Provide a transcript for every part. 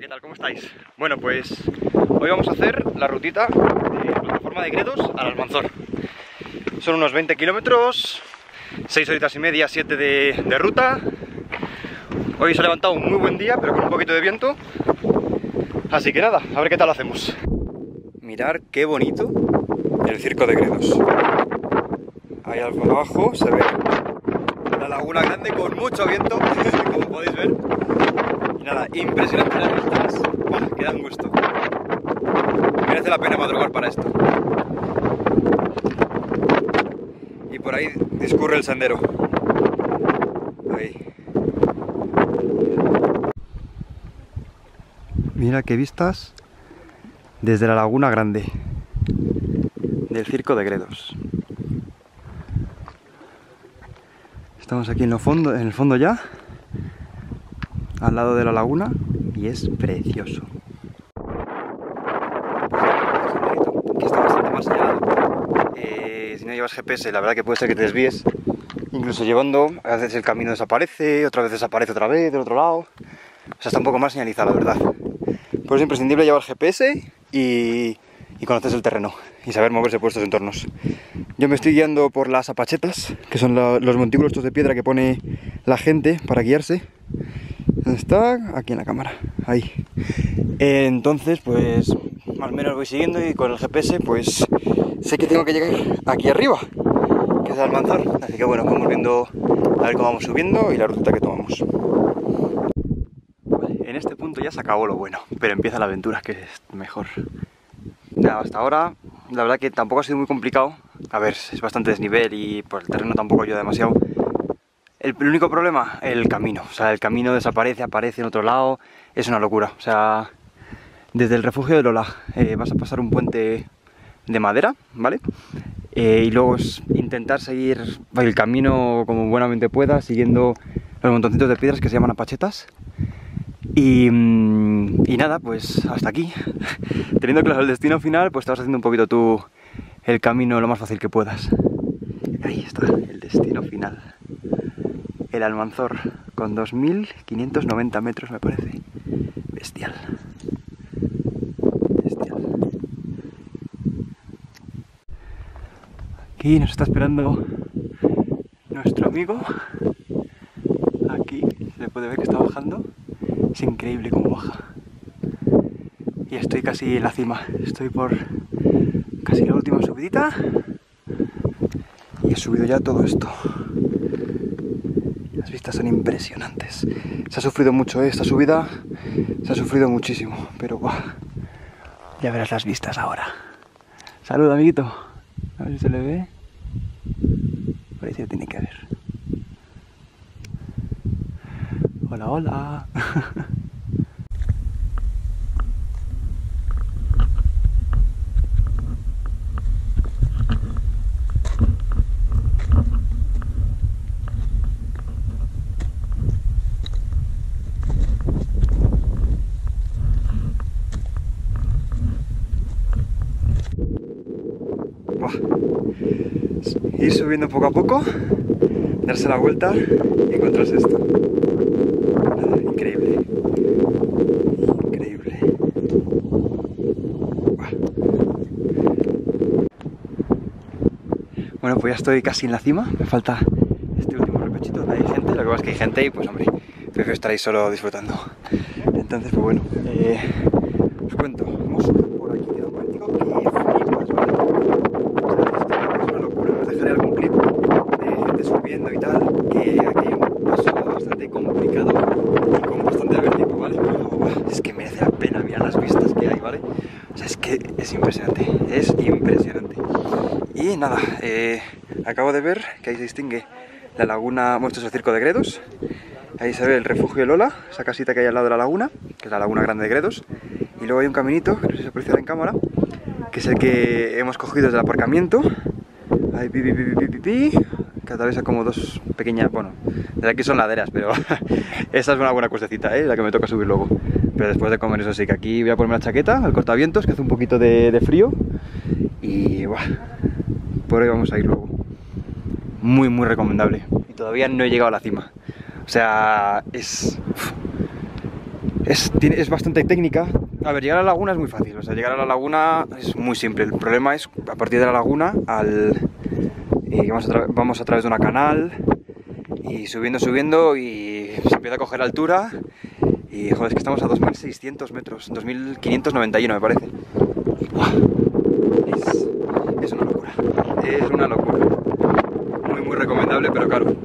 ¿qué tal? ¿Cómo estáis? Bueno, pues hoy vamos a hacer la rutita de plataforma de Gredos al Almanzor. Son unos 20 kilómetros, 6 horitas y media, 7 de, ruta. Hoy se ha levantado un muy buen día, pero con un poquito de viento. Así que nada, a ver qué tal lo hacemos. Mirar qué bonito el circo de Gredos. Ahí abajo se ve la laguna grande con mucho viento, como podéis ver. Nada, impresionante las vistas, Buah, que dan gusto. Merece la pena madrugar para esto. Y por ahí discurre el sendero. Ahí. Mira qué vistas desde la laguna grande del circo de Gredos. Estamos aquí en, lo fondo, en el fondo ya, al lado de la laguna, y es precioso. Aquí está bastante más señalado. Eh, si no llevas GPS, la verdad que puede ser que te desvíes. Incluso llevando, a veces el camino desaparece, otra vez desaparece otra vez del otro lado. O sea, está un poco más señalizado, la verdad. Por eso es imprescindible llevar GPS y, y el terreno y saber moverse por estos entornos. Yo me estoy guiando por las apachetas, que son los montículos estos de piedra que pone la gente para guiarse. ¿Dónde está? Aquí en la cámara, ahí. Entonces, pues, más o menos voy siguiendo y con el GPS, pues, sé que tengo que llegar aquí arriba, que es el Almanzor. Así que bueno, vamos viendo a ver cómo vamos subiendo y la ruta que tomamos. En este punto ya se acabó lo bueno, pero empieza la aventura, que es mejor. Nada, hasta ahora, la verdad que tampoco ha sido muy complicado. A ver, es bastante desnivel y por el terreno tampoco ayuda demasiado. El, único problema, el camino. O sea, el camino desaparece, aparece en otro lado. Es una locura. O sea, desde el refugio de Lola eh, vas a pasar un puente de madera, ¿vale? Eh, y luego intentar seguir el camino como buenamente puedas, siguiendo los montoncitos de piedras que se llaman apachetas. Y, y, nada, pues hasta aquí. Teniendo claro el destino final, pues te vas haciendo un poquito tú el camino lo más fácil que puedas. Ahí está, el destino final. El Almanzor, con 2.590 metros me parece. Bestial. Bestial. Aquí nos está esperando nuestro amigo. Aquí se le puede ver que está bajando. Es increíble cómo baja. Y estoy casi en la cima. Estoy por casi la última subidita. Y he subido ya todo esto. Las vistas son impresionantes. Se ha sufrido mucho esta subida. Se ha sufrido muchísimo. Pero guau. Ya verás las vistas ahora. Salud, amiguito. A ver si se le ve. Por ahí se tiene que ver. Hola, hola. ir subiendo poco a poco, darse la vuelta y encontrarse esto. Increíble. Increíble. Bueno, pues ya estoy casi en la cima, me falta este último repechito, hay gente, lo que pasa es que hay gente y pues hombre, prefiero estar ahí solo disfrutando. Entonces, pues bueno, eh, os cuento, vamos por aquí de un práctico que flipas, ¿vale? dejaré algún clip de gente subiendo y tal, que aquí hay un paso bastante complicado y con bastante vértigo, ¿vale? Pero es que merece la pena mirar las vistas que hay, ¿vale? O sea, es impresionante, es impresionante. Y nada, eh, acabo de ver que ahí se distingue la laguna, bueno, el circo de Gredos, ahí se ve el refugio de Lola, esa casita que hay al lado de la laguna, que es la laguna grande de Gredos, y luego hay un caminito, que no sé si se aprecia en cámara, que es el que hemos cogido desde el aparcamiento, Ahí pi, pi, pi, pi, pi, que atraviesa como dos pequeñas, bueno, desde aquí son laderas, pero esta es una buena cuestecita, ¿eh? la que me toca subir luego. Pero después de comer eso sí, que aquí voy a ponerme la chaqueta, el cortavientos, que hace un poquito de, frío. Y por ahí vamos a ir luego. Muy, muy recomendable. Y todavía no he llegado a la cima. O sea, es... es, es bastante técnica. A ver, llegar a la laguna es muy fácil, o sea, llegar a la laguna es muy simple. El problema es a partir de la laguna al... y vamos, a vamos a través de una canal y subiendo, subiendo y se empieza a coger altura y joder, es que estamos a 2.600 metros, 2.591 me parece. Es, es una locura, es una locura. Muy, muy recomendable, pero claro,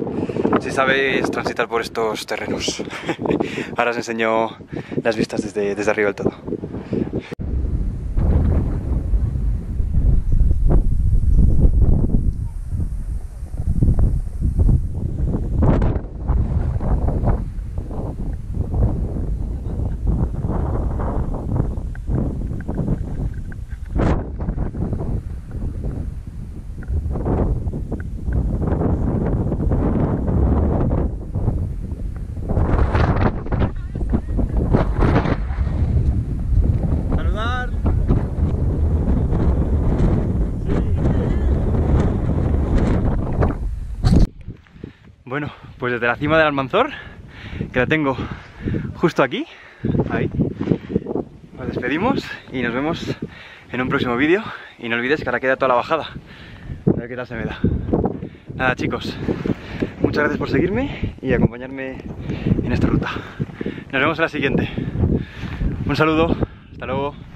si sabes transitar por estos terrenos. Ahora os enseño las vistas desde, desde arriba del todo. Bueno, pues desde la cima del Almanzor, que la tengo justo aquí, ahí, nos despedimos y nos vemos en un próximo vídeo. Y no olvides que ahora queda toda la bajada. A ver qué tal se me da. Nada chicos, muchas gracias por seguirme y acompañarme en esta ruta. Nos vemos en la siguiente. Un saludo, hasta luego.